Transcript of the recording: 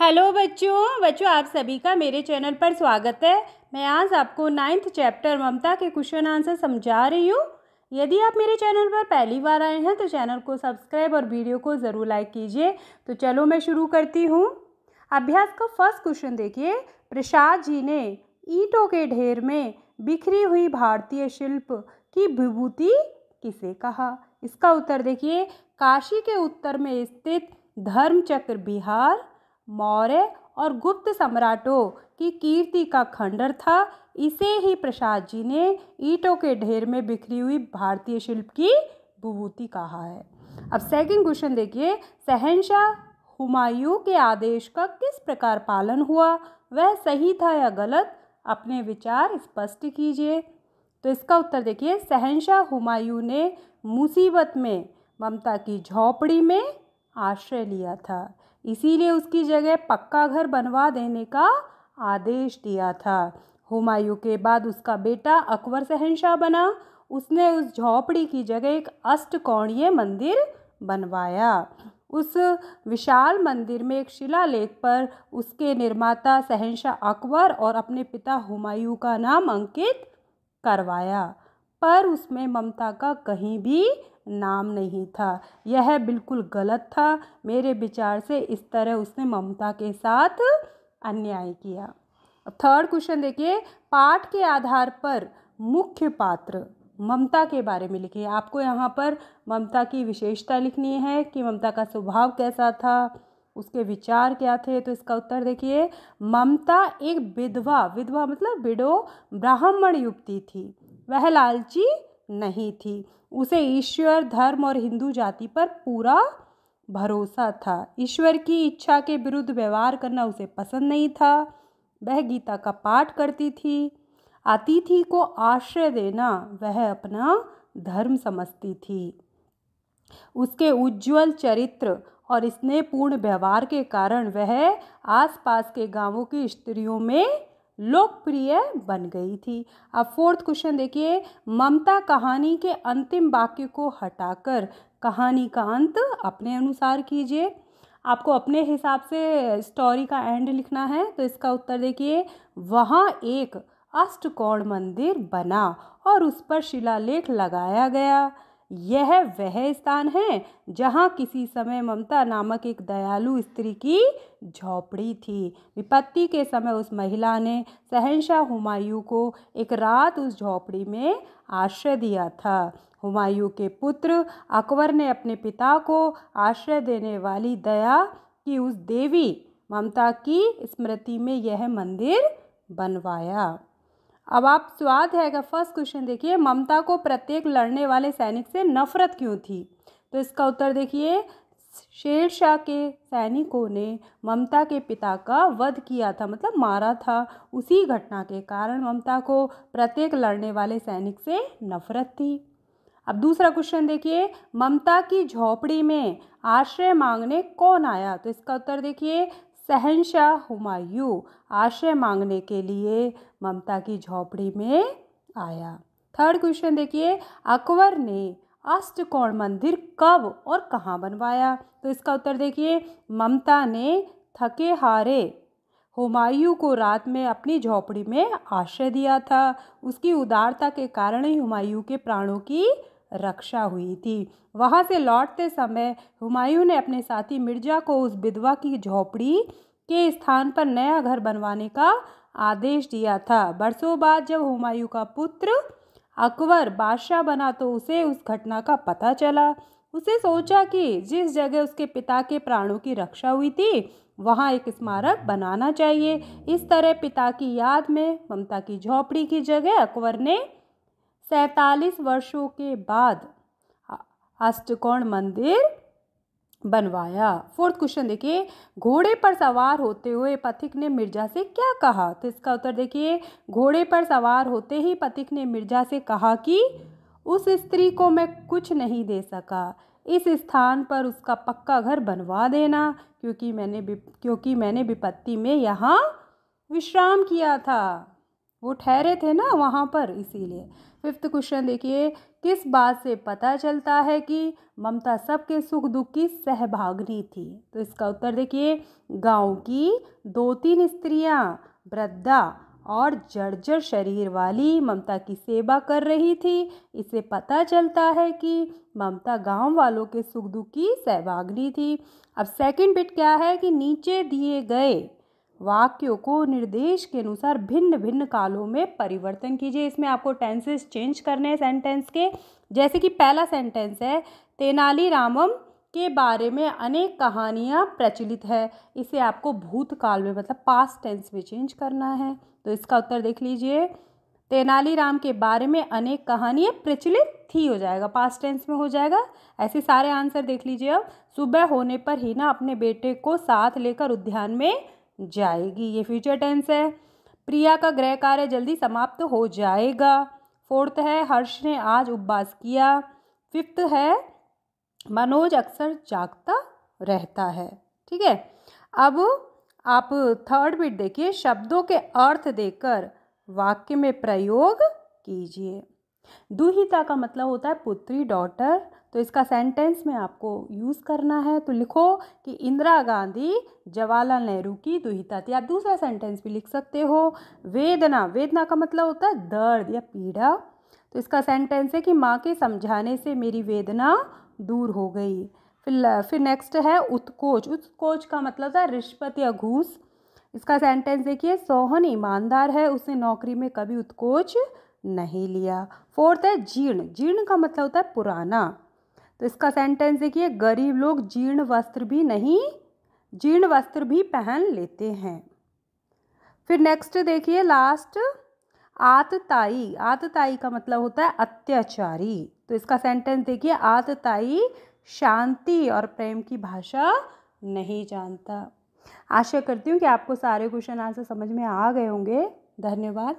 Hello बच्चों बच्चों आप सभी का मेरे चैनल पर स्वागत है। मैं आज आपको नाइन्थ चैप्टर ममता के क्वेश्चन आंसर समझा रही हूँ। यदि आप मेरे चैनल पर पहली बार आए हैं तो चैनल को सब्सक्राइब और वीडियो को ज़रूर लाइक कीजिए। तो चलो मैं शुरू करती हूँ। अभ्यास का फ़र्स्ट क्वेश्चन देखिए। प्रसाद जी ने ईटों के ढेर में बिखरी हुई भारतीय शिल्प की विभूति किसे कहा? इसका उत्तर देखिए। काशी के उत्तर में स्थित धर्मचक्र बिहार मौर्य और गुप्त सम्राटों की कीर्ति का खंडर था। इसे ही प्रसाद जी ने ईंटों के ढेर में बिखरी हुई भारतीय शिल्प की विभूति कहा है। अब सेकंड क्वेश्चन देखिए शहनशाह हुमायूं के आदेश का किस प्रकार पालन हुआ? वह सही था या गलत? अपने विचार स्पष्ट कीजिए। तो इसका उत्तर देखिए शहनशाह हुमायूं ने मुसीबत में, ममता की झोपड़ी में आश्रय लिया था। इसीलिए उसकी जगह पक्का घर बनवा देने का आदेश दिया था। हुमायूं के बाद उसका बेटा अकबर शहनशाह बना। उसने उस झोपड़ी की जगह एक अष्टकोणीय मंदिर बनवाया। उस विशाल मंदिर में एक शिलालेख पर उसके निर्माता शहनशाह अकबर और अपने पिता हुमायूं का नाम अंकित करवाया। पर उसमें ममता का कहीं भी नाम नहीं था। यह बिल्कुल गलत था। मेरे विचार से इस तरह उसने ममता के साथ अन्याय किया। थर्ड क्वेश्चन देखिए, पाठ के आधार पर मुख्य पात्र ममता के बारे में लिखिए। आपको यहाँ पर ममता की विशेषता लिखनी है कि ममता का स्वभाव कैसा था, उसके विचार क्या थे? तो इसका उत्तर देखिए, ममता एक विधवा विधवा मतलब विडो ब्राह्मण युक्ति थी। वह लालची नहीं थी। उसे ईश्वर, धर्म और हिंदू जाति पर पूरा भरोसा था। ईश्वर की इच्छा के विरुद्ध व्यवहार करना उसे पसंद नहीं था। वह गीता का पाठ करती थी। अतिथि को आश्रय देना वह अपना धर्म समझती थी। उसके उज्जवल चरित्र और स्नेहपूर्ण व्यवहार के कारण वह आसपास के गाँवों की स्त्रियों में लोकप्रिय बन गई थी। अब फोर्थ क्वेश्चन देखिए, ममता कहानी के अंतिम वाक्य को हटाकर कहानी का अंत अपने अनुसार कीजिए। आपको अपने हिसाब से स्टोरी का एंड लिखना है तो इसका उत्तर देखिए, वहाँ एक अष्टकोण मंदिर बना और उस पर शिलालेख लगाया गया। यह वह स्थान है जहाँ किसी समय ममता नामक एक दयालु स्त्री की झोपड़ी थी। विपत्ति के समय उस महिला ने शहनशाह हुमायूं को एक रात उस झोपड़ी में आश्रय दिया था। हुमायूं के पुत्र अकबर ने अपने पिता को आश्रय देने वाली दया की उस देवी ममता की स्मृति में यह मंदिर बनवाया। अब आप स्वाद है का फ़र्स्ट क्वेश्चन देखिए, ममता को प्रत्येक लड़ने वाले सैनिक से नफरत क्यों थी? तो इसका उत्तर देखिए, शेरशाह के सैनिकों ने ममता के पिता का वध किया था मतलब मारा था उसी घटना के कारण ममता को प्रत्येक लड़ने वाले सैनिक से नफरत थी। अब दूसरा क्वेश्चन देखिए, ममता की झोपड़ी में आश्रय मांगने कौन आया? तो इसका उत्तर देखिए शहनशाह हुमायूं आश्रय मांगने के लिए ममता की झोपड़ी में आया। थर्ड क्वेश्चन देखिए, अकबर ने अष्टकोण मंदिर कब और कहाँ बनवाया? तो इसका उत्तर देखिए, ममता ने थके हारे हुमायूं को रात में अपनी झोपड़ी में आश्रय दिया था। उसकी उदारता के कारण ही हुमायूं के प्राणों की रक्षा हुई थी। वहाँ से लौटते समय हुमायूं ने अपने साथी मिर्ज़ा को उस विधवा की झोपड़ी के स्थान पर नया घर बनवाने का आदेश दिया था। बरसों बाद जब हुमायूं का पुत्र अकबर बादशाह बना तो उसे उस घटना का पता चला। उसे सोचा कि जिस जगह उसके पिता के प्राणों की रक्षा हुई थी, वहाँ एक स्मारक बनाना चाहिए। इस तरह पिता की याद में ममता की झोपड़ी की जगह अकबर ने सैतालीस वर्षों के बाद अष्टकोण मंदिर बनवाया। फोर्थ क्वेश्चन देखिए, घोड़े पर सवार होते हुए पथिक ने मिर्ज़ा से क्या कहा? तो इसका उत्तर देखिए, घोड़े पर सवार होते ही पथिक ने मिर्ज़ा से कहा कि उस स्त्री को मैं कुछ नहीं दे सका। इस स्थान पर उसका पक्का घर बनवा देना, क्योंकि मैंने क्योंकि मैंने विपत्ति में यहाँ विश्राम किया था। वो ठहरे थे ना वहाँ पर, इसीलिए। फिफ्थ क्वेश्चन देखिए, किस बात से पता चलता है कि ममता सबके सुख दुख की सहभागिनी थी? तो इसका उत्तर देखिए, गाँव की दो तीन स्त्रियाँ, वृद्धा और जर्जर शरीर वाली ममता की सेवा कर रही थी। इसे पता चलता है कि ममता गाँव वालों के सुख दुख की सहभागिनी थी। अब सेकंड बिट क्या है कि नीचे दिए गए वाक्यों को निर्देश के अनुसार भिन्न भिन्न कालों में परिवर्तन कीजिए। इसमें आपको टेंसेस चेंज करने हैं सेंटेंस के। जैसे कि पहला सेंटेंस है तेनालीरामम के बारे में अनेक कहानियाँ प्रचलित है। इसे आपको भूतकाल में मतलब पास्ट टेंस में चेंज करना है। तो इसका उत्तर देख लीजिए। तेनालीराम के बारे में अनेक कहानियाँ प्रचलित थी, हो जाएगा। पास्ट टेंस में हो जाएगा। ऐसे सारे आंसर देख लीजिए अब। सुबह होने पर हीना अपने बेटे को साथ लेकर उद्यान में जाएगी, ये फ्यूचर टेंस है। प्रिया का गृह कार्य जल्दी समाप्त हो जाएगा। फोर्थ है, हर्ष ने आज उपवास किया। फिफ्थ है, मनोज अक्सर जागता रहता है। ठीक है? अब आप थर्ड बिट देखिए, शब्दों के अर्थ देकर वाक्य में प्रयोग कीजिए। दुहिता का मतलब होता है पुत्री डॉटर तो इसका सेंटेंस में आपको यूज़ करना है। तो लिखो कि इंदिरा गांधी, जवाहरलाल नेहरू की दुहिता। थी आप दूसरा सेंटेंस भी लिख सकते हो। वेदना। वेदना का मतलब होता है दर्द या पीड़ा। तो इसका सेंटेंस है कि माँ के समझाने से मेरी वेदना दूर हो गई। फिर फिर नेक्स्ट है उत्कोच। उत्कोच का मतलब था रिश्वत या घूस। इसका सेंटेंस देखिए, सोहन ईमानदार है, उसने नौकरी में कभी उत्कोच नहीं लिया। फोर्थ है जीर्ण। जीर्ण का मतलब होता है पुराना। तो इसका सेंटेंस देखिए, गरीब लोग जीर्ण वस्त्र भी नहीं, जीर्ण वस्त्र भी पहन लेते हैं। फिर नेक्स्ट देखिए लास्ट आतताई। आतताई का मतलब होता है अत्याचारी। तो इसका सेंटेंस देखिए, आतताई शांति और प्रेम की भाषा नहीं जानता। आशा करती हूँ कि आपको सारे क्वेश्चन आंसर समझ में आ गए होंगे। धन्यवाद।